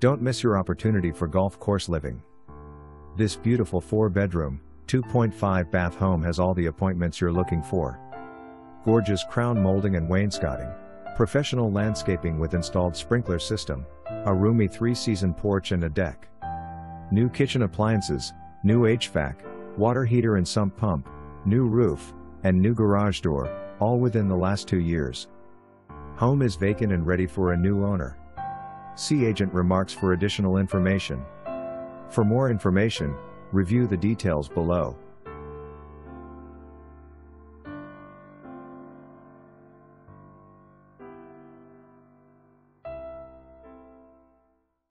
Don't miss your opportunity for golf course living. This beautiful 4 bedroom, 2.5 bath home has all the appointments you're looking for. Gorgeous crown molding and wainscoting, professional landscaping with installed sprinkler system, a roomy 3 season porch and a deck. New kitchen appliances, new HVAC, water heater and sump pump, new roof, and new garage door, all within the last two years. Home is vacant and ready for a new owner. See agent remarks for additional information. For more information, review the details below.